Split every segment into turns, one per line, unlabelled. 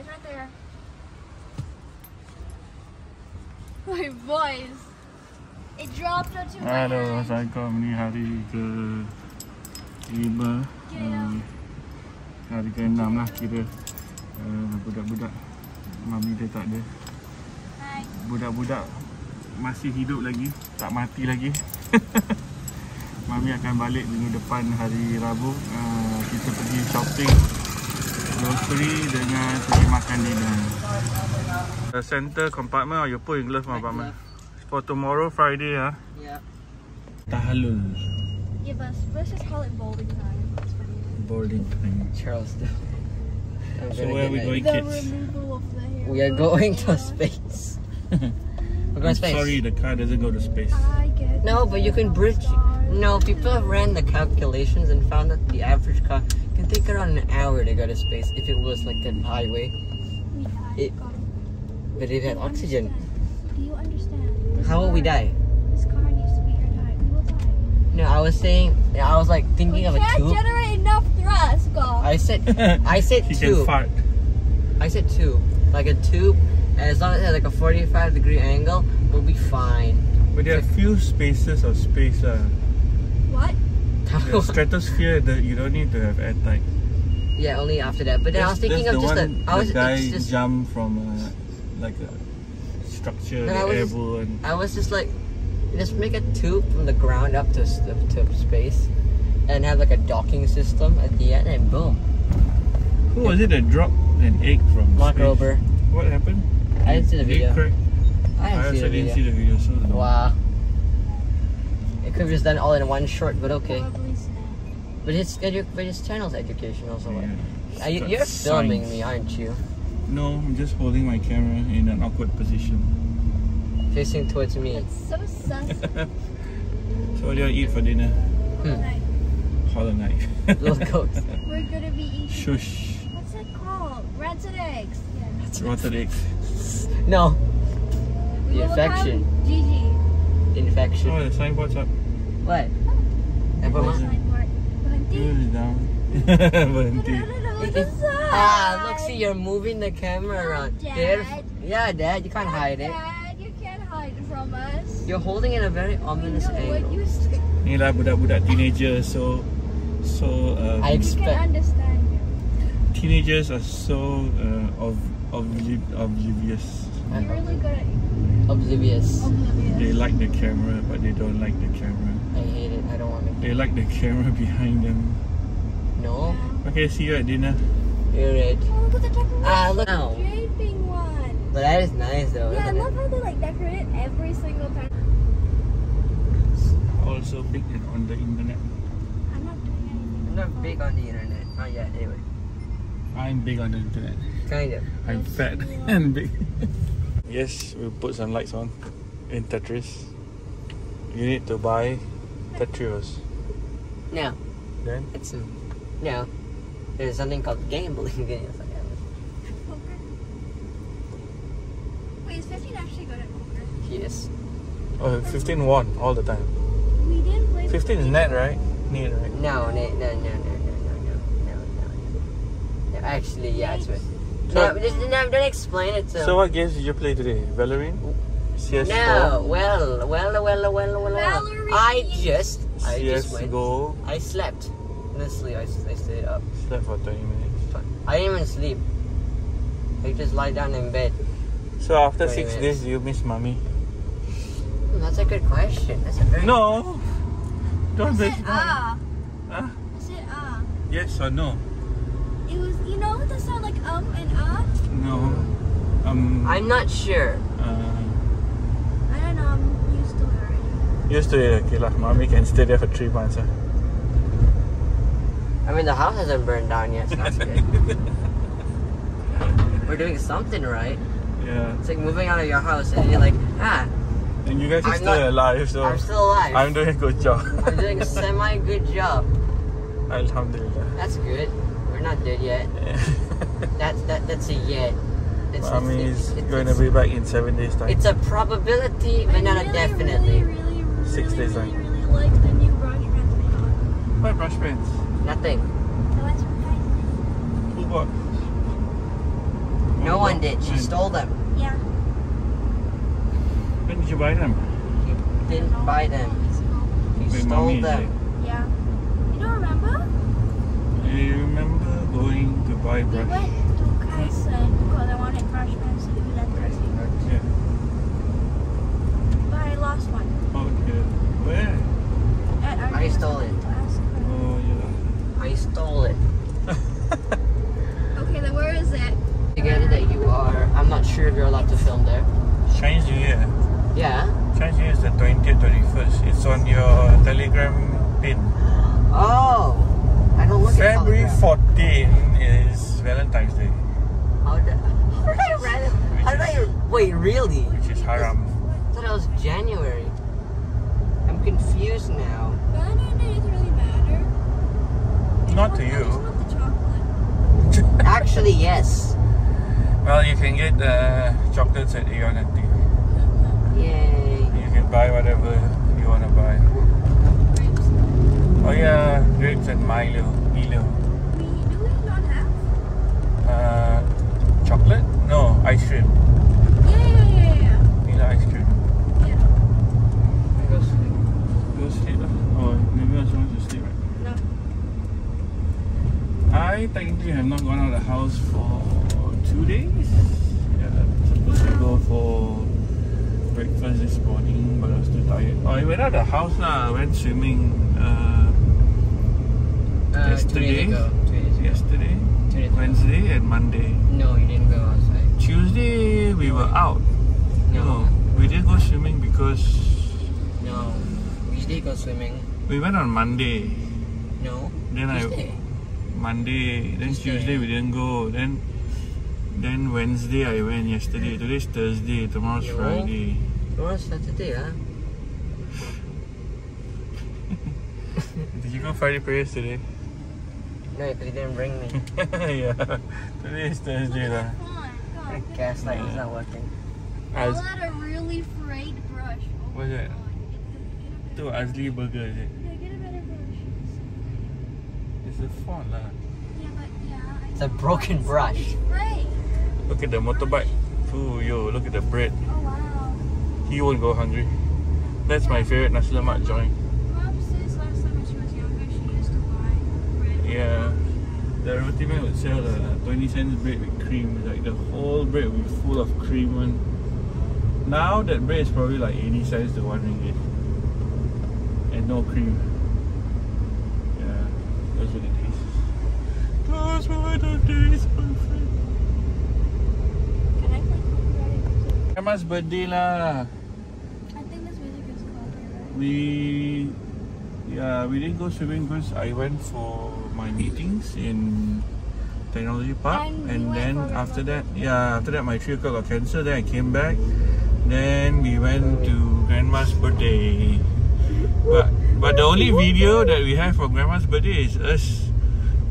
it's right there. My voice. It dropped onto my
Hello,
hand.
Assalamualaikum. Ni hari ke lima.
Ya.
Uh, hari ke enam lah kira. Uh, budak-budak mami dia tak ada. Budak-budak masih hidup lagi, tak mati lagi. mami akan balik minggu depan hari Rabu. Uh, kita pergi shopping grocery dengan pergi makan dinner. The center compartment or you put in glove compartment? For tomorrow Friday ah.
Yeah.
Tahalul.
Give us, let's just call it bowling time. That's what it is.
Boarding time.
Charleston. I'm
So where are we going,
The
kids?
removal of the hair.
We are going to space. We're going
I'm
to space.
sorry, the car doesn't go to space.
I get
No, but you can bridge. No, people have ran the calculations and found that the average car can take around an hour to go to space if it was like a highway. It- But if it had oxygen,
Do you understand? This
how will we die?
This car needs to be airtight. We will die.
No, I was saying, I was like thinking
we
of a
can't generate enough thrust, God.
I said, I said
he can
two.
fart.
I said two, like a tube. And as long as it has like a 45 degree angle, we'll be fine.
But there are a few spaces of space. Uh.
what?
The stratosphere, the, you don't need to have airtight.
yeah, only after that. But then I was thinking of
the
just a.
one
I was
the guy
just,
jump from uh, like a structure, the
I was-
airborne.
I was just like, just make a tube from the ground up to to space, and have like a docking system at the end, and boom.
Who was it that dropped an egg from
Mark
space?
Rober.
What happened?
I didn't see the video. I
I
didn't see
also
the
didn't
video.
see the video, so I don't know.
Wow. It could have just done all in one short, but okay. But his edu- but his channel's educational, so what?
Yeah.
You,
Got
you're filming me, aren't you?
No, I'm just holding my camera in an awkward position.
Facing towards me.
That's so sus.
So what do you want to eat for dinner?
Hmm.
Like,
Hollow knife.
Little goat.
We're gonna be eating.
Shush.
What's it called? Rats and eggs. Yeah.
It's rotten eggs.
No.
We will
Infection.
have Gigi.
Infection.
Oh, the signboard's up.
What?
That's
Apa
the
mah?
Berhenti.
Yours is down.
No,
Berhenti.
Ah, look, see, you're moving the camera
No,
around.
Dad.
There- Yeah, Dad, you can't hide it.
Dad, you can't hide from us.
You're holding in a very ominous
know
angle.
you say.
Ni lah budak-budak teenager so so um,
I
We can
expect.
understand
teenagers are so uh, of obli- oblivious.
You're really good at
Oblivious.
oblivious.
They like the camera but they don't like the camera.
I hate it. I don't want to.
They like the camera behind them.
No.
Okay, see you at dinner.
You're red.
Oh, look at the decoration.
Ah, look now.
Draping one.
But that is nice though,
Yeah, I
isn't
love
it?
how they like decorate it every single time.
Also big and on the internet.
I'm not doing anything.
I'm not big on the internet. Not yet, anyway.
I'm big on the internet.
Kind of.
I'm
Yes,
fat and big. yes, we'll put some lights on in Tetris. You need to buy Tetris.
No,
Then
it's no. There's something called gambling. It's like,
Poker. Wait, is 15 actually good at poker?
Yes.
oh, 15 won all the time.
We didn't play.
15 is net, right? Net, right?
No, no, no, no, no, no, no, no, no, no. No, actually, yeah, it's right.
So-
No, just no, don't explain it to.
So what games did you play today? Valorant? CS4?
no, well, well, well, well, well, well.
Valerie.
I just, I just went.
CSGO?
I slept. Honestly, I, I stayed up.
Slept for 20 minutes.
I didn't even sleep. I just lie down in bed.
So after 6
minutes.
days, you miss mommy?
That's a good question. That's a very
No! Don't
I
say
said ah.
Huh?
I said ah.
Yes or no?
It was, you know, the sound like um and ah.
No. Um,
I'm not sure.
uh,
I don't know. I'm used to it already.
Used to it, okay lah. Mommy can stay there for 3 months. ah.
I mean, the house hasn't burned down yet, so that's good. We're doing something right.
Yeah.
It's like moving out of your house and you're like, ah,
And you guys are
I'm
still
not-
alive, so
I'm still alive.
I'm doing a good job.
I'm doing a semi good job.
Alhamdulillah.
That's good. We're not dead yet. That's that. That's a yet. It's,
Mommy
it's,
is
it's,
going to be back in 7 days time.
it's a probability, but
I
not a definitely.
Really, really, really,
Six days,
really,
right?
like the new brush pants they got.
What brush pants?
Nothing.
The ones from Tyson.
Who bought?
No one did. She stole them.
Yeah.
When did you buy them?
She didn't buy them. She
With
stole
mommy, is
them.
Yeah. You don't remember?
I remember going to buy
We
brush.
went to Kaison because I wanted brush pens to do that Thursday.
Yeah.
But I lost one.
Okay. Where?
At our
I stole it.
class.
Oh, yeah.
I stole it.
Okay, then where is it?
Together that you are. I'm not sure if you're allowed to film there.
Chinese New Year.
Yeah.
Chinese New Year is the 20th, 21st. It's on your Telegram pin.
Oh. I don't look at
February
Telegram.
14 is Valentine's Day,
How did, how did I read it? How did I? Wait, really?
which is haram.
I thought it was January. I'm confused now.
Valentine's Day doesn't really matter.
Not to
I just
you.
want the chocolate.
Actually, yes.
Well, you can get uh, chocolates at Aeon Auntie.
Yay.
You can buy whatever you want to buy.
Grapes.
Oh yeah, grapes and Milo. Milo.
We do we not have?
Uh, chocolate? No, ice cream.
Yeah, yeah, yeah, yeah.
Milo ice cream.
Yeah.
Go sleep. Go sleep lah. Oh, maybe I also want to sleep right
No.
I technically have not gone out of the house for two days. Yeah, supposed to go for breakfast this morning, but I was too tired. Oh, I went out of the house lah. I went swimming uh, Uh, yesterday, yesterday, Wednesday, and Monday.
No, you didn't go outside.
Tuesday we were out.
No.
we didn't go swimming because
No. We did go swimming.
we went on Monday.
No.
Then I
Tuesday.
Monday, then
Tuesday.
Tuesday we didn't go. Then then Wednesday I went yesterday. Today's Thursday, tomorrow's
Yo.
Friday.
Tomorrow's Saturday, huh? Ah.
Did you go Friday prayers today?
No, because you didn't bring me.
yeah. Today is Thursday lah.
Come on, come on.
Gaslight is not working.
All
Az-
that a really frayed brush. Oh
What's that?
God. Get,
to Azli Burger is it?
get, a, get a better brush.
It's a font lah.
Yeah, but yeah.
It's a broken
It's-
brush.
It's.
Look at the motorbike. Ooh, yo, look at the bread.
Oh wow.
He won't go hungry. That's my favorite nasi lemak joint.
Mom says last time when she was younger, she used to buy bread.
Yeah. The roti man would sell a 20 cents bread with cream. Like the whole bread would be full of cream one. Now that bread is probably like 80 cents to 1 ringgit. And no cream. Yeah. Those were the days. Those were the days, my friend.
Can I play copyrighted music?
Grandma's birthday lah.
I think this music is copyrighted.
We yeah, we didn't go swimming because I went for my meetings in technology park.
And
and, then after that yeah after that my three o'clock got cancelled. Then I came back. Then we went to grandma's birthday. But but the only video that we have for grandma's birthday is us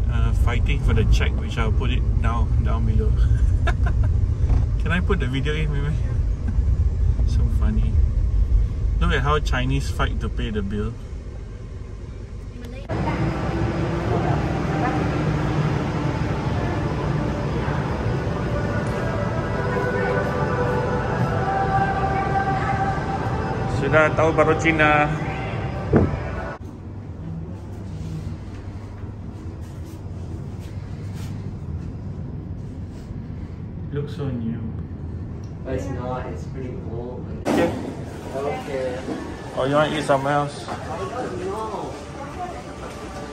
uh, fighting for the check which I'll put it now down below. Can I put the video in maybe so funny. Look at how Chinese fight to pay the bill. Sudah tahu baru Cina. Looks so new.
But it's not. It's pretty old.
Okay.
Okay.
Or you want to eat somewhere else?
I don't know.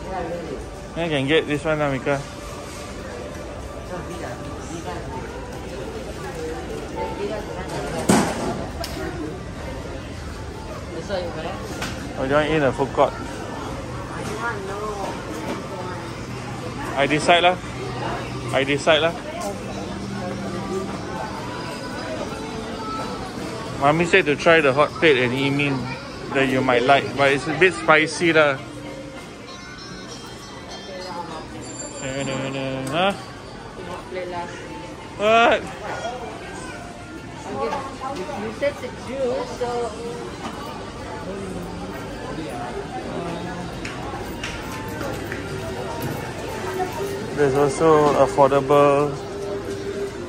Yeah, really.
You can get this one, lah,
Right?
Or you want to eat in a food court?
I.
I decide lah. I decide lah. Mommy said to try the hot plate and imin that you might like, but it's a bit spicy lah. Huh? What?
You said the juice, so.
There's also affordable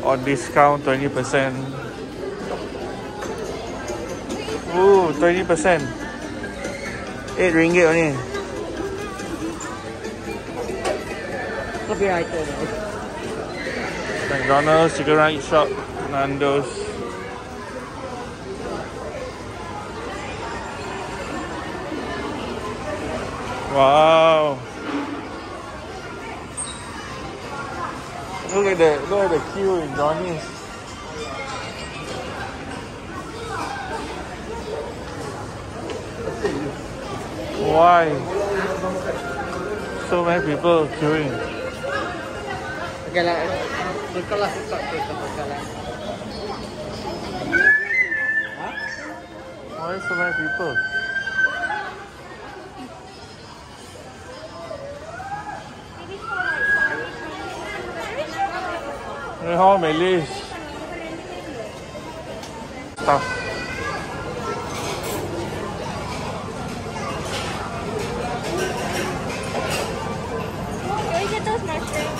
on discount 20%. Ooh, 20%. 8 ringgit only.
Copyrighted.
McDonald's, Chicken Rice Shop, Nando's. Wow. Look at the look at the queue in Johnny's. Why? So many people queuing.
Okay lah. Tukar lah, tukar, tukar lah.
Why so many people? Hey, how many Stuff.
Can we get those mushrooms?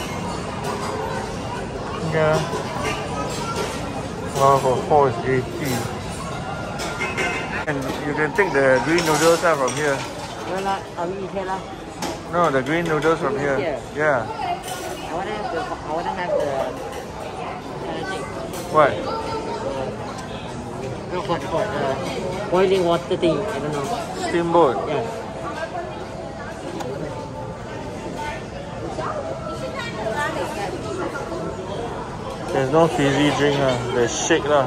Yeah. Wow, for four is 80. And you can take the green noodles out from here.
No lah, are we here lah?
No, the green noodles from here. Yeah.
I wanna have the, I wanna have thing.
What?
No, what, what, uh, boiling water thing, I don't know.
Steamboat.
Yeah.
There's no fizzy drink lah. There's shake lah.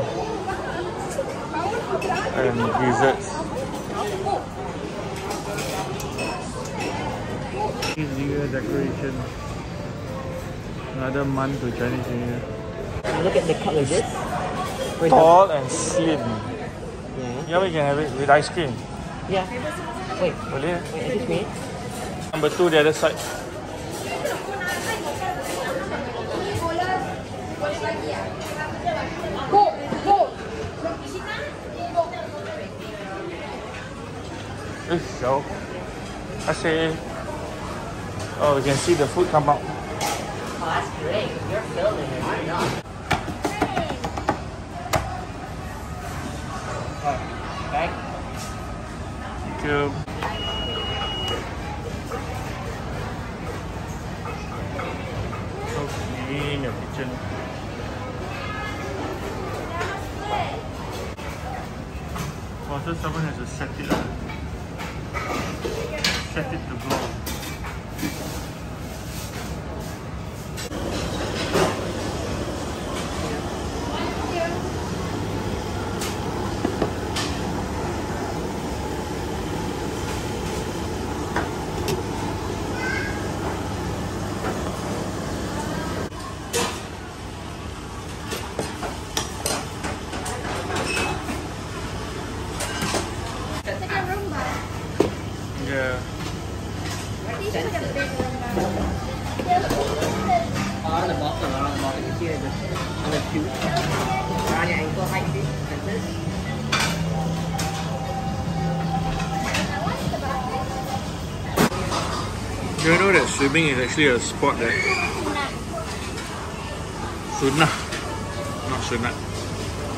And desserts. New Year decoration. Another month to Chinese New Year.
Look at the color this. Wait,
Tall and slim.
Yeah.
Yeah, we can have it with ice cream.
Yeah. Wait,
Boleh?
wait, excuse me.
Number two, the other side. So. I say, oh, we can see the food come out.
Oh, that's great. You're filming it.
You. So clean your kitchen. So someone has to set it up. Set it to go.
It's like a Roomba.
Yeah.
These are like a big Roomba.
On the bottom, around the bottom, you see the, on the tube. Around your ankle height, see? Like this.
Do you know that swimming is actually a sport that sunnah, not sunnah,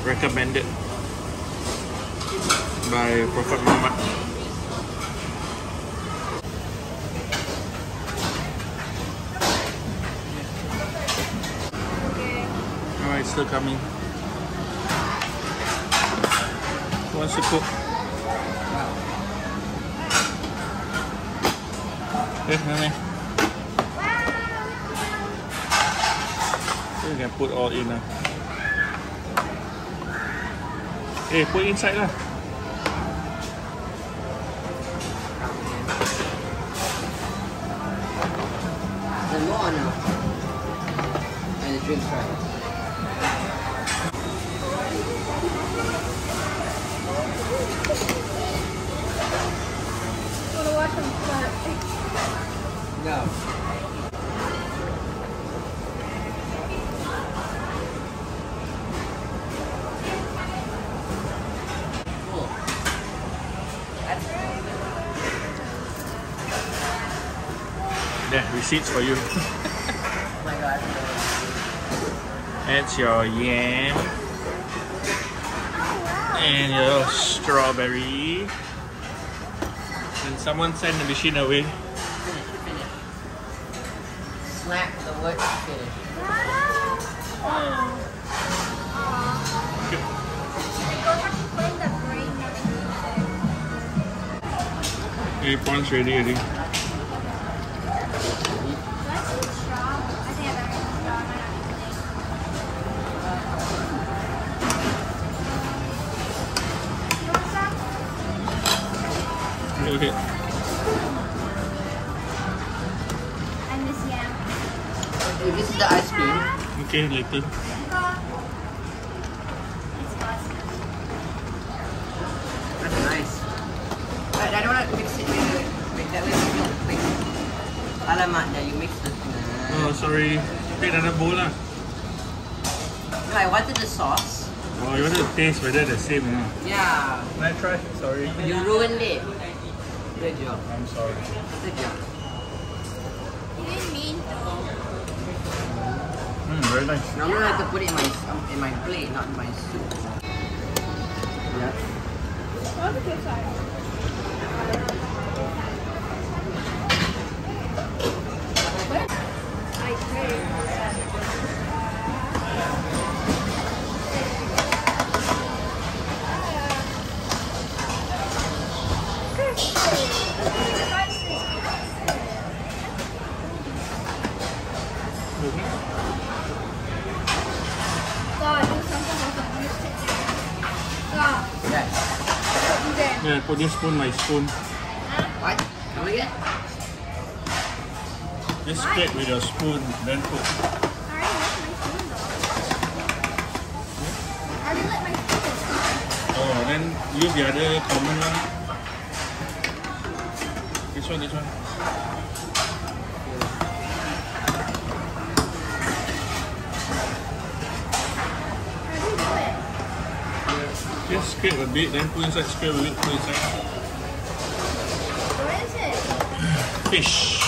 recommended by Prophet Muhammad. It's still coming. Who wants to cook? Okay, can put all in. Uh. Hey, put inside lah.
The now. And the drinks right.
Receipts for you. That's your yam. And your strawberry. And someone sent the machine away.
Slap the word finish.
Eight points ready already. Okay.
And this yam.
Okay, this is the ice cream.
Okay, later.
It's.
That's nice. But I don't want to mix it with with that way. Mix. Alamak, yeah, you mix this. Nah.
Oh, sorry. Take another bowl lah.
No, I wanted the sauce.
Oh, you want to taste whether the same or not?
Yeah.
Can I try? Sorry.
You ruined it. Good job.
I'm sorry.
Good job.
You didn't mean to.
Mm, very nice.
Now I'm gonna have to put it in my um, in my plate, not in my soup. Yeah.
Yeah, put this spoon, my spoon.
What? Come again?
Just split with your spoon, then put.
I already let my spoon though. I already let my spoon.
Oh, then use the other common one. This one, this one. Just scrape a bit, then put inside, scrape a bit, put inside.
What is it?
Fish.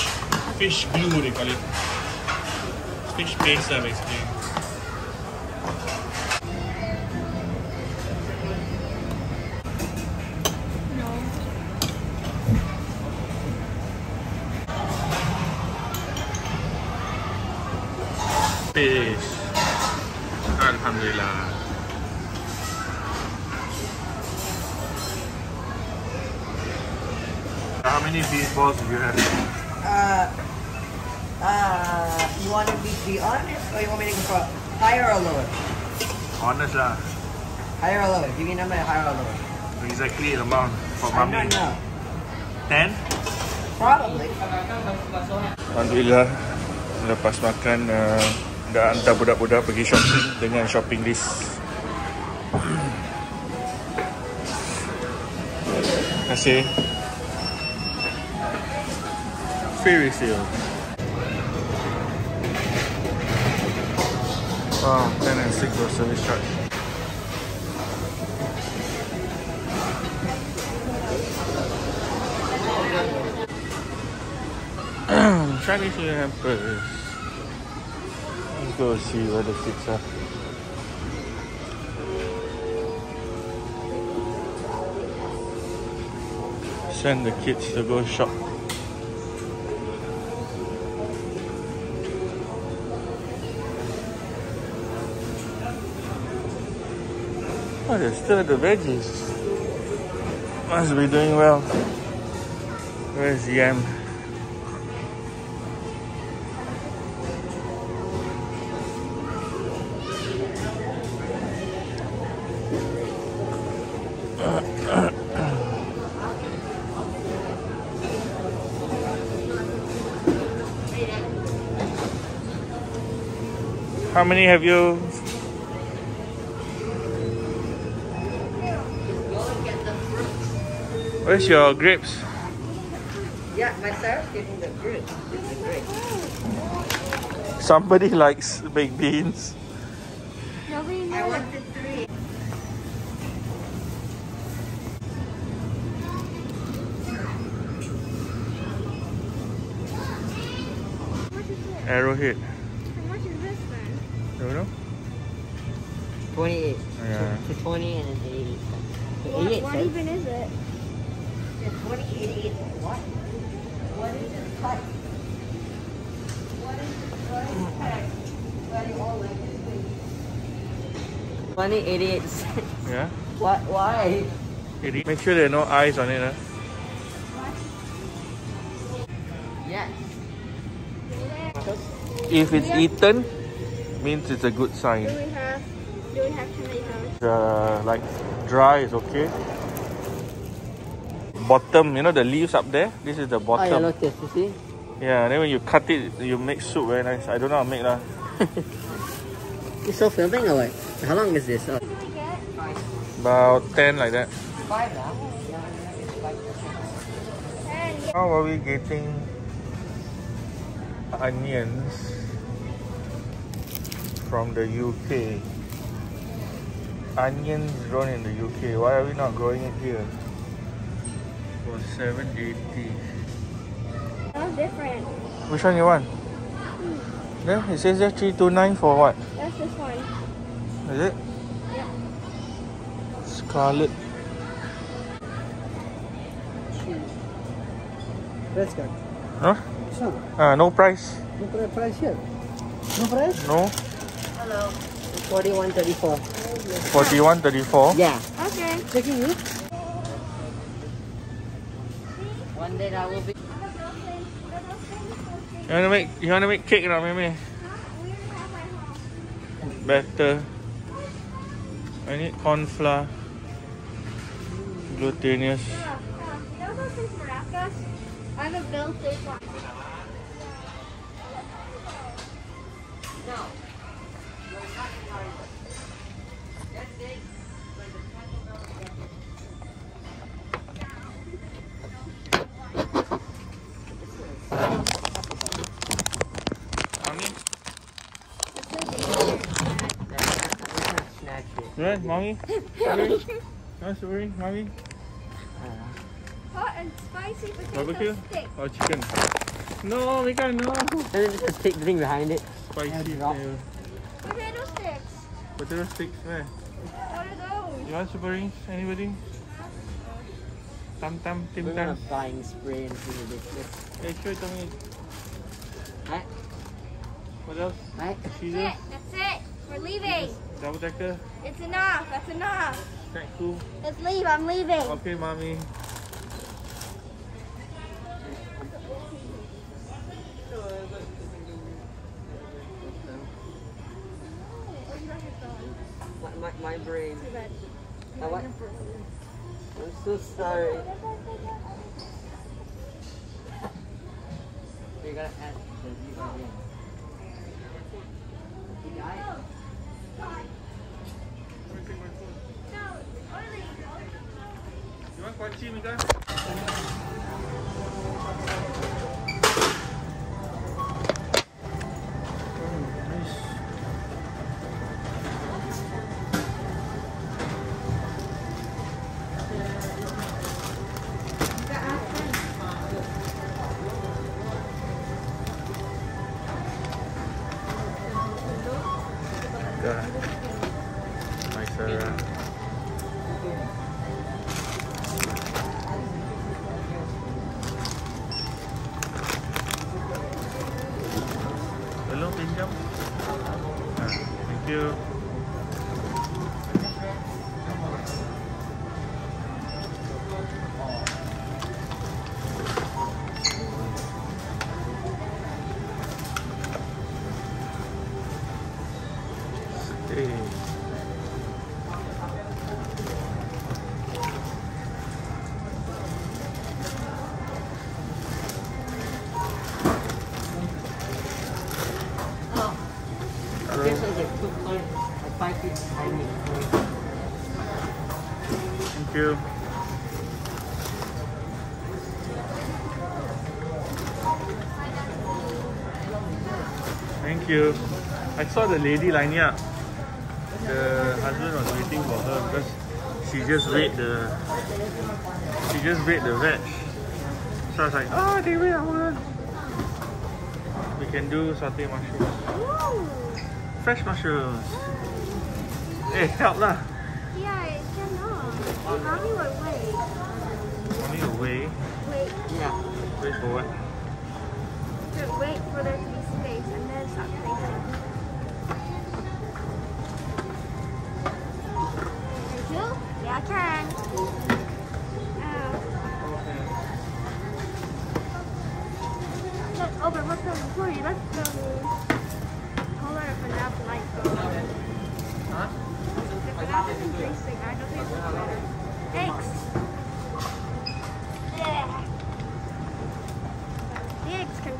Fish glue, they call it. Fish paste, lah, basically.
No.
Fish. Alhamdulillah. Many beef balls do you have?
Uh, uh, you want to be, be honest, or you want me to go for higher or lower?
Honest lah.
Higher or lower? Give me a number, higher or lower.
Exactly the amount for
I
mommy.
don't know.
Ten?
Probably.
Alhamdulillah Lepas makan uh, Dah hantar budak-budak pergi shopping Dengan shopping list Terima kasih Free refill Wow, 10 and 6 for service charge to hampers. Let's go see where the seats are. Send the kids to go shop. Oh, they're still at the veggies. Must be doing well. Where's the Yam? How many have you? Where's your grapes?
Yeah, my Sarah's getting the grits. The grits.
Somebody likes baked beans.
Nobody knows.
I wanted three.
How much?
Arrowhead.
How much is this then?
Don't know.
28.
Yeah.
So 20 and then 88
What,
88
what even is it?
Yeah, 20, 88 cents. What? What is this cut? What is this? What is this? Why you all like this thing? 20, 88 cents.
Yeah.
What? Why?
Make sure there are no eyes on it. Huh?
Yes.
If it's eaten, means it's a good sign.
Do we have, do we have tomatoes?
uh, like dry is okay. Bottom, you know the leaves up there. This is the
Oh, yeah,
bottom.
look this. You see?
yeah, then when you cut it, you make soup very nice. I don't know how to make lah.
You still filming or what? How long is this? Oh,
What did we get?
About ten like that.
five now.
And yeah.
How are we getting onions from the UK? Onions grown in the UK. Why are we not growing it here? For 780.
That's different.
Which one you want? There, it says there 329 for what?
That's this one.
Is it?
Yep.
Scarlet.
Price card.
Huh?
So,
Ah, no price.
no pri- price here. No price?
No.
Hello. 41, 34.
41, 34.
Yeah.
Okay.
Checking you.
One day that will be.
You wanna make you wanna make cake not, Mimi? Better. I need corn flour. Glutinous.
You know those things maracas? I'm a Bill State.
No. Snatch
mommy? Sorry? No, sorry, mommy?
Hot and spicy potato
Barbecue?
stick.
Or chicken? No, we can't, no.
And then just take the thing behind it.
Spicy
drop.
tail.
Potato sticks.
Potato sticks, where?
What are those?
You want super rings? Anybody? Tam tam, tim tam.
We're gonna flying spray into ridiculous.
Hey, show it to me. What else?
Right?
That's
Scissors?
it. That's it. We're leaving.
Double decker?
It's enough. That's enough.
Snack two?
Let's leave. I'm leaving.
Okay, mommy.
My, my, my brain. Oh, what? I'm so sorry. You gotta add the you got You
want kunci, Mika? You. Saw the lady lining up. The husband was waiting for her because she just weighed the she just weighed the veg. So I was like, oh, they wait, I want. We can do satay mushrooms.
Ooh.
Fresh mushrooms. Eh, help lah.
Yeah, it cannot. Mommy would wait.
Only a way.
Wait,
Yeah.
Wait for what?
to wait for there to be space and then start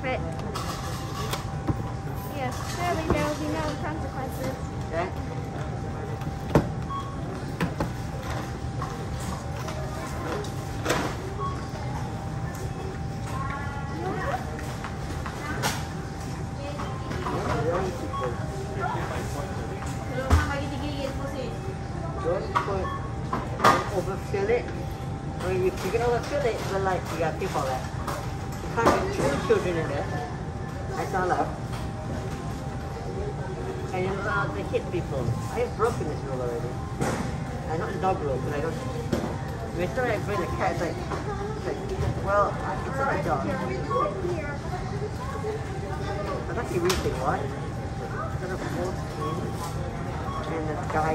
eggs can fit. Yes, surely there will be no consequences.
Okay. Overfill it. Mean, you, you can overfill it, but like, you gotta pay for I have broken this rule already. And not the dog rule, but I don't. I not like bring the cat, it's like, it's like well, it's not a dog. That's the reason what? Instead of in, and the guy.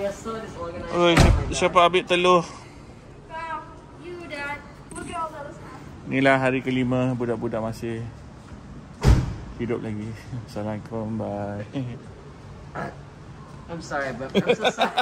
Oi, siapa, siapa ambil telur? Inilah hari kelima budak-budak masih hidup lagi. Assalamualaikum. Bye.
I'm sorry, but I'm so sorry.